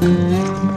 Música